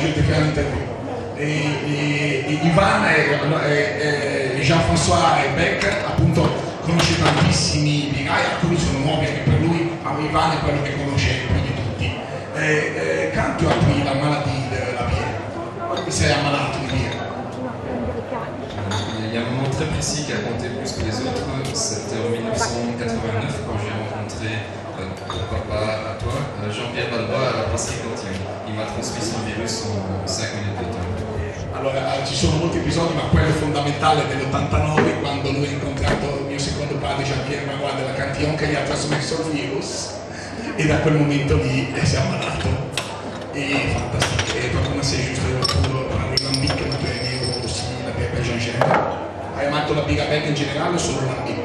je vais te faire l'interview. Et, et- e Ivan e, e- e Jean-François Beck appunto conosce tantissimi vigai, alcuni sono nuovi anche per lui, ma Ivan è quello che conosce più di tutti. Eh, eh, tu as pris la maladie de la bière, ti sei ammalato di birra? Il y a un moment très précis qui a compté plus que les autres, c'était en 1989 quand j'ai rencontré euh, ton papa à toi, euh, Jean-Pierre Balbois à la brasserie Cantillon. Il m'a transmis son virus en 5 minutes de temps. Allora, ci sono molti episodi, ma quello fondamentale è dell'89 quando lui ha incontrato il mio secondo padre Jean-Pierre Marois della Cantillon che gli ha trasmesso il virus e da quel momento lì eh, si è ammalato. E fantastico, e proprio una sei giusto pour prendre l'ambic que notre ami aussi la bière belge en général. Hai amato la birra belga in generale o solo l'ambic?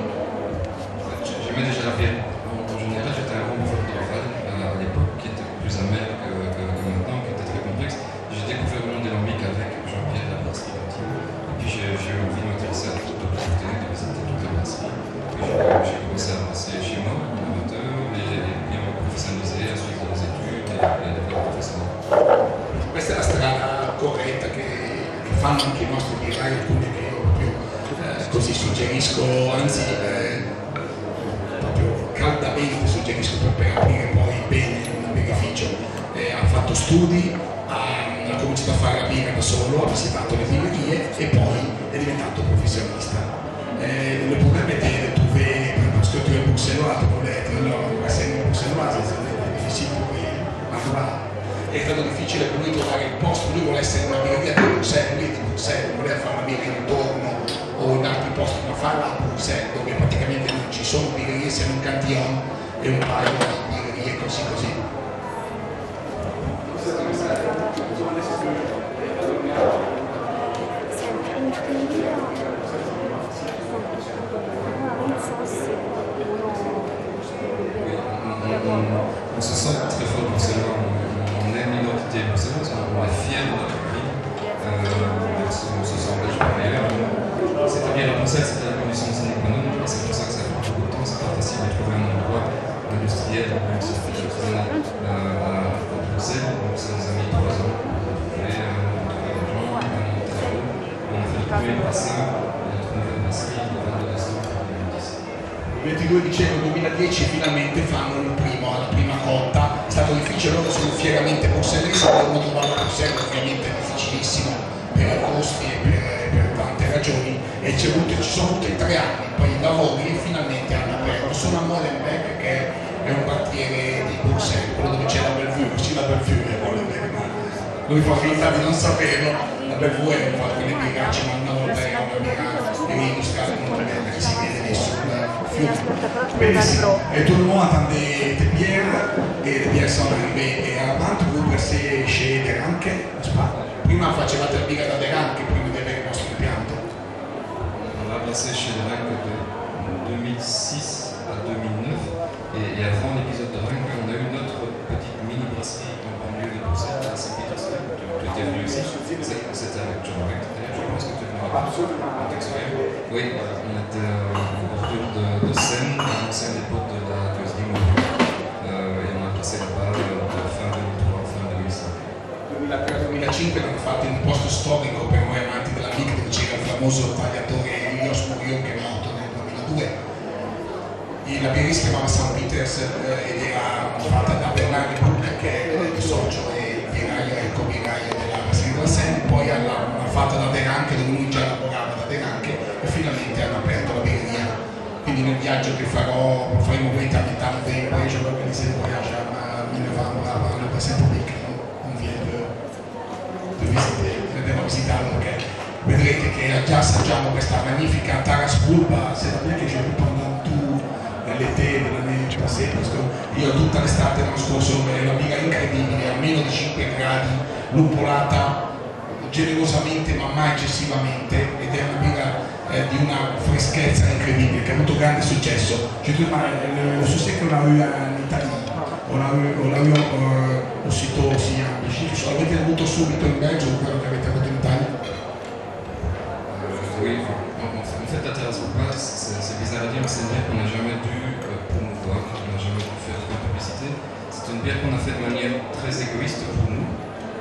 J'aimais déjà la bière. Fanno anche i nostri birrai, alcuni che io proprio eh, così suggerisco, anzi eh, proprio caldamente suggerisco per, per aprire poi bene un birrificio. Eh, ha fatto studi, ha, ha cominciato a fare la birra da solo, ha visitato le birrerie e poi è diventato professionista. Eh, le problème étaient de trouver, parce que tu es bruxellois, tu voulais être la scène bruxelloise, c'est difficile a trovare. È stato difficile per lui trovare il posto, lui vuole essere una birreria di Bruxelles, lui è di Bruxelles, non voleva fare una birra intorno o in altri posti, ma farla a Bruxelles, dove praticamente non ci sono birrerie se non Cantillon e un paio di birrerie così così. On, on- on se sent très fort bruxellois, on, on aime l'identité bruxelloise, on est fier de notre euh, on, se, on se sent belge par ailleurs. C'était bien à Bruxelles, c'était la condition sine qua non, et c'est pour ça que ça prend beaucoup de temps, c'est pas facile de trouver un endroit industriel, même si c'est euh, à Bruxelles, donc ça nous a mis trois ans pour trouver euh, trouver des gens, un travaux, on a fait le premier bassin, notre nouvelle brasserie, le 22 décembre 2010. Il 22 dicembre 2010 finalmente fanno il primo, la prima cotta, stato difficile, loro sono fieramente bruxellesi, devono trovare a Bruxelles, ovviamente è difficilissimo per i costi e per, per tante ragioni, e ci, sono avuti tre anni, poi i lavori e finalmente hanno aperto. Sono a Molenbeek che è un quartiere di Bruxelles, quello dove c'è la Bellevue, sì la Bellevue è Molenbeek, ma lui fa finta di non saperlo, la Bellevue è un po' quelle birracce, ma una volta era una birra industriale molto bella che si Et tout le monde attendait des bières et les bières sont arrivées. Et avant, vous versez chez Deranche, n'est-ce pas Prima facevate la birra da Deranche prima di avere il vostro impianto. On l'a placé chez Rank de 2006 à 2009. Et, et avant l'épisode de Rank, on a eu notre petite mini brasserie en banlieue de Bruxelles, à Saint-Petersburg. Tu, étais venu aussi. C'était avec John Rank. d'ailleurs, Je pense que tu es venu avec en Texas. Oui, nel 2002. E la birra si chiamava St. Peters eh, ed era fatta da Bernard Brook che è il socio e il birraio e il co-birraio della Sandra Sen, poi l'hanno fatta da Deranche dove lui già lavorava da Deranche e finalmente hanno aperto la birreria. Quindi nel viaggio che farò, faremo 20 anni tanto tempo, io ho organizzato il voyage a 1900 a la Presse Publique, on vient de, de visiter, a visitarlo perché vedrete che già assaggiamo questa magnifica Taras Bulba, c'est la bien che j'ai vu pendant tout l'été dell'année passée, parce que io tutta l'estate l'anno scorso una birra incredibile, a meno di 5 gradi, lupolata generosamente ma mai eccessivamente ed è una birra eh, di una freschezza incredibile che ha avuto grande successo. J'ai trouvé ma- le, le succès qu'on a eu en Italie, on l'a eu, on l'a eu euh, aussitôt aussi en Belgique, l'avete avuto subito in Belgio quello che avete avuto in Italia? c'est une bière qu'on n'a jamais dû euh, promouvoir, qu'on n'a jamais dû faire de publicité. C'est une bière qu'on a fait de manière très égoïste pour nous.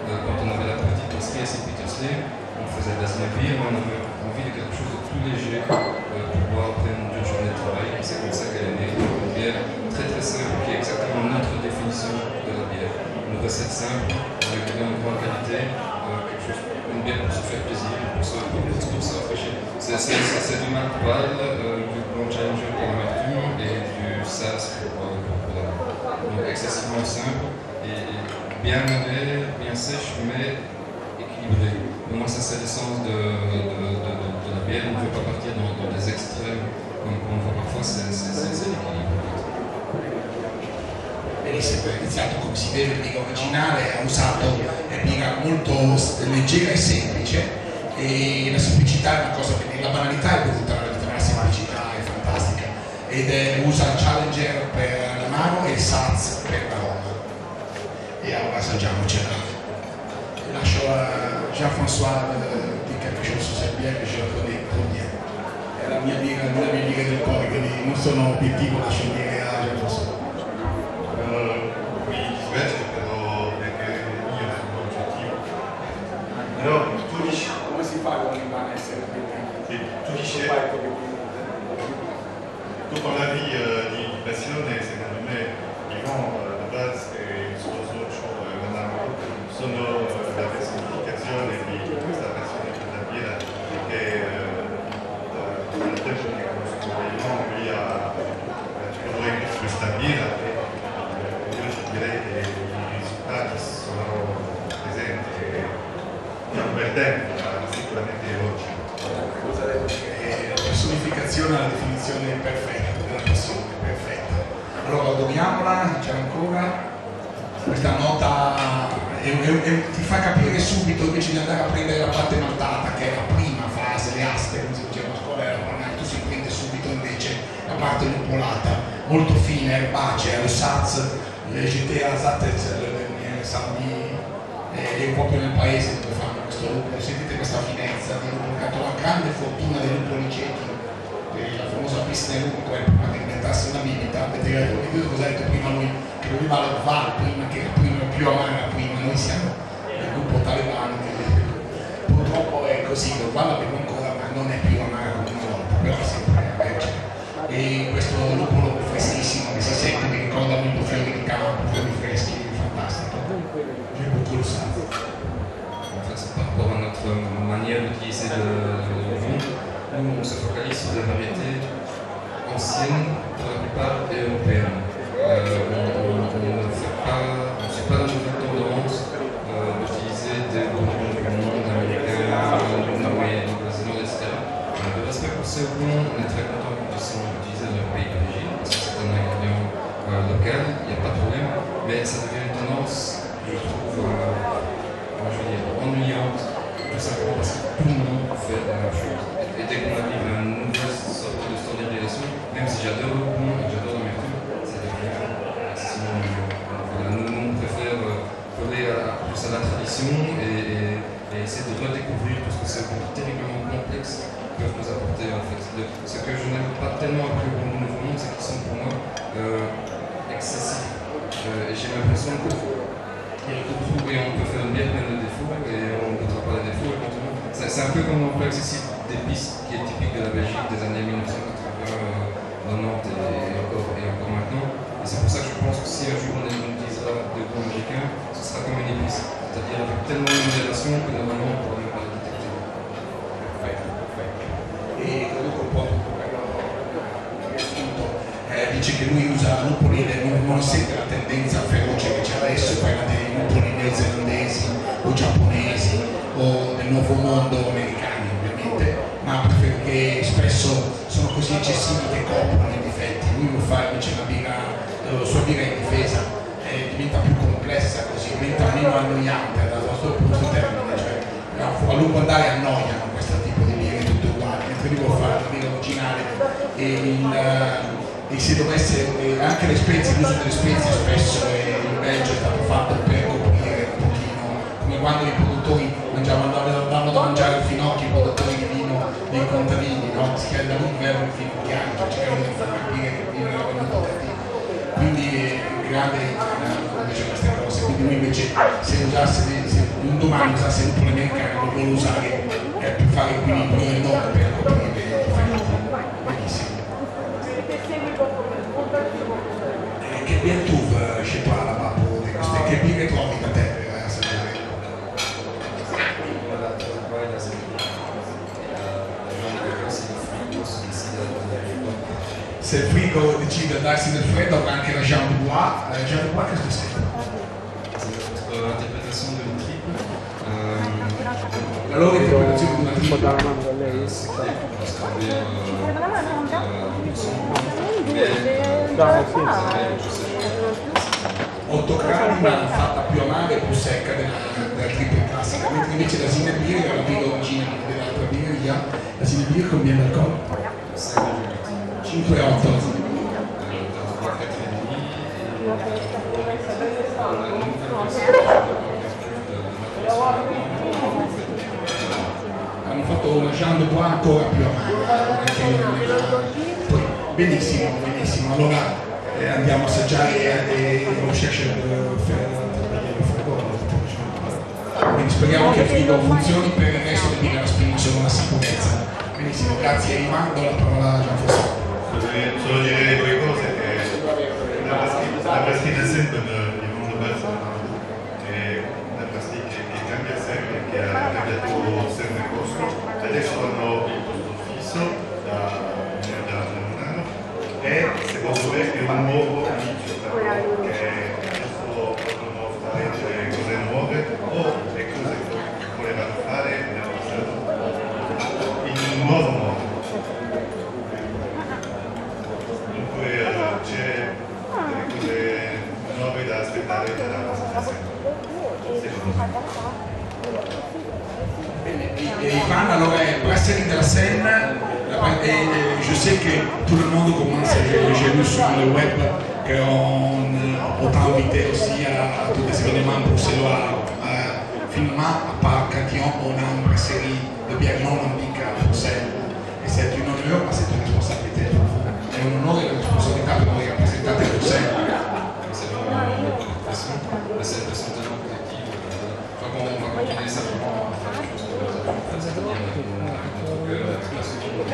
Euh, quand on avait la petite brasserie à saint Petersley, on faisait de la bière, on avait envie de quelque chose de plus léger euh, pour boire après une dure journée de travail. C'est comme ça qu'elle est née. Une bière très très simple qui est exactement notre définition de la bière. Une recette simple une grande qualité, euh, quelque chose, une bière pour se faire plaisir, pour se, pour, se rafraîchir. C'est, c'est du euh, du Grand Challenger pour l'amertume et du SAS pour, euh, pour, Donc excessivement simple et, bien amer, bien sèche, mais équilibré. Pour moi, ça c'est l'essence de, de, de, de, la bière. On ne veut pas partir dans, dans des extrêmes comme on voit parfois, c'est l'équilibre. Benissimo, è iniziato come si vede il mica originale, ha usato mica molto leggera e semplice e la semplicità è una cosa che la banalità è dovuta alla semplicità, è fantastica ed è, usa il Challenger per l'amaro e il Saz per l'aroma e allora assaggiamocela lascio a Jean-François di quelque chose su Serbier che ce la trop bien è la mia liga, la mia liga del cuore quindi non sono obiettivo lascio dire a Jean-François mi dispiace però perché io sono oggettivo però tu dici come si fa con rimane a essere sì, tu dici tu parlavi uh, di passione secondo me Ivan uh, la base e il suo socio uh, Manamo sono uh, la personificazione di questa passione per la birra che uh, dal tempo che conosco Ivan lui ha prodotto questa birra e io ci direi che i risultati sono presenti e non perdendo ma sicuramente oggi è la personificazione definizione perfetta della passione perfetta. Allora adoriamola c'è ancora. Questa nota è, è, è, ti fa capire subito invece di andare a prendere la parte maltata che è la prima fase le aste come si diceva a scuola tu si prende subito invece la parte lupolata molto fine erbacea le saz le GTA Zatez Saldi è proprio nel paese dove fanno questo lupo. Sentite questa finezza di lupo che ha la grande fortuna dei lupoli ciechi la famosa pista lupo prima che diventasse una bibita vedete cosa ha detto prima lui? Che voleva la Val prima che prima più amara prima noi siamo il gruppo talebano purtroppo è così lo Val l'abbiamo ancora ma non è più amara come una volta però sempre e questo lupolo freschissimo che si sente mi ricorda molto fiori di campo fiori freschi fantastico j'ai beaucoup le sens En fait, c'est par rapport à notre manière d'utiliser le, le vin. Nous, on se focalise sur des variétés anciennes, pour la plupart européennes. Euh, on, ne fait pas, on pas nouvelle tendance euh, d'utiliser des produits du monde américain, norvégien, nouvelle-zélande, etc. De respect pour ces vins, on est très content qu'ils puissent utiliser leur pays d'origine, parce que c'est un ingrédient euh, local, il n'y a pas de problème, mais ça devient une tendance, je trouve, ennuyante, tout simplement parce que dès qu'on arrive à une nouvelle sorte de standardisation, même si j'adore le bon et j'adore l'amertume, ça devient ennuyant. Voilà, nous, on préfère euh, coller à, plus à la tradition et, essayer de redécouvrir tout ce que ces produits terriblement complexes peuvent nous apporter en fait. Ce que je n'aime pas tellement avec le nouveau c'est qu'ils sont pour moi euh, excessifs. Euh, et j'ai l'impression que et on peut faire une bière pleine de défauts et on ne voudra pas les défauts. C'est un peu comme l'emploi excessif qui est typique de la Belgique des années 1980, euh, 90 et, et, encore, et encore maintenant. Et c'est pour ça que je pense que si un jour on utilisera de goût américain, ce sera comme une épice. C'est-à-dire avec tellement de modération que normalement on ne pourra même pas le détecter. Perfetto, perfetto. E comunque un po' eh, dice che lui usa non, non segue la tendenza feroce che c'è adesso, quella dei lupoli neozelandesi o giapponesi o del nuovo mondo ma perché spesso sono così eccessivi che coprono i difetti. Lui lo fa invece la birra, la sua birra in difesa eh, diventa più complessa così, diventa meno annoiante dal nostro punto di termine, cioè a, a lungo andare annoiano questo tipo di birre tutte uguali, mentre lui vuole fare la birra originale e il e se dovesse eh, anche le spezie, l'uso delle spezie spesso eh, in Belgio è stato fatto per coprire un pochino, come quando i produttori mangiavano, davano dei contadini, no? si chiede da l'inverno il finocchiario, cioè cercavano di far capire che venuto da lì. Quindi è grande dice queste cose, quindi lui invece se usasse, se un domani usasse il lupolo americano lo vuole usare è fare equilibrio e non per coprire i difetti. Benissimo. E che virtù ci parla Babbo di queste? Che birre trovi da te per assaggiare? Voilà, tu vas parler de la sécurité. Les gens de quelqu'un, c'est le frigo, si décide de donner les pommes. Se il frigo decide di darsi del freddo avrà anche la Jean Dubois. Eh, Jean Dubois che cos'è? Triple. Euh, La loro interpretazione di una pas. 8 gradi ma fatta più amara e più secca della, della tripla classica, mentre invece la Sinebir era la birra originale dell'altra birreria, la Sinebir conviene d'alcol 5,8. 5 e 8. Euh, dans 3, 4 et demi. Et la nouvelle version, Hanno fatto de Bois ancora più. Poi, benissimo, benissimo. Allora eh, andiamo a assaggiare e cherche per il frigo. Quindi speriamo che il frigo funzioni per il resto del birra spina una sicurezza. Benissimo, grazie Ivan, do la parola a Gian Solo dire due cose che la plastica, la plastica sempre nel mondo Barcellona è una plastica che cambia sempre, che ha cambiato sempre il costo, adesso hanno il costo fisso da, da un anno. E secondo me è un nuovo inizio per loro, che adesso possono fare delle cose nuove o le cose che volevano fare nel passato in un nuovo modo. Dunque eh, c'è delle cose nuove da aspettare dalla presentazione. Secondo me. Et Ivan, alors, est brasserie de la Seine, et, et je sais que tout le monde commence, j'ai vu sur le web qu'on on t'a invité aussi à, tous les événements bruxellois. Euh, finalement, à part Cantillon, on a une brasserie de bière non antique à Bruxelles. Et c'est un honneur, mais c'est une responsabilité pour. È un onore e una responsabilità per voi rappresentate Bruxelles. C'est vraiment une présentation. Mais c'est une présentation positive. Je crois qu'on va continuer simplement à faire les choses que nous avons faites, c'est-à-dire avec nos- avec notre cœur, avec la société, et, et, et, et d'abord faire ce qu'on a envie de faire. On ne fait jamais des bières pour suivre un marché, on fait ce qu'on veut.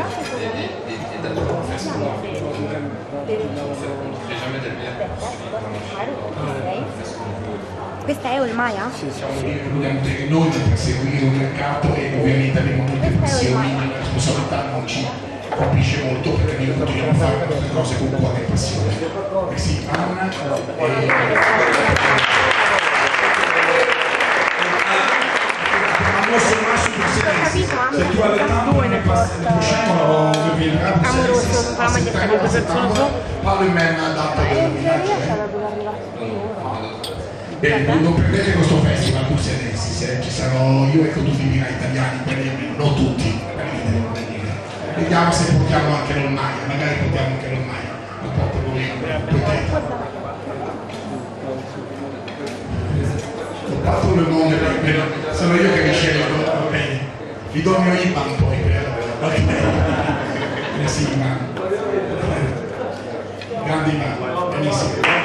Questa è Olmaia? Che vogliamo tenere noi per seguire un mercato e ovviamente abbiamo molte pressioni, la responsabilità non ci colpisce molto perché noi continuiamo a fare queste cose con cuore e passione. Merci Anna. Abbiamo mosso il masso per silenzio. Se tu hai il tempo ne conosciamo, viendrà a Amoroso, la maglietta di due persone su. Paolo in mi dato del viaggio. Bene, non, perdete questo festival Bussenensi, se ci sarò io e con tutti i vini italiani, quelli, non tutti, quelli devono venire. Vediamo se portiamo anche l'Olmaia, magari portiamo anche l'Olmaia, non porto voi, potete. Ho fatto il nome, per- sono io che vi scelgo. Vi do il mio IBAN poi per... Ok. Eh sì, Ivan. Grandi Ivan, benissimo.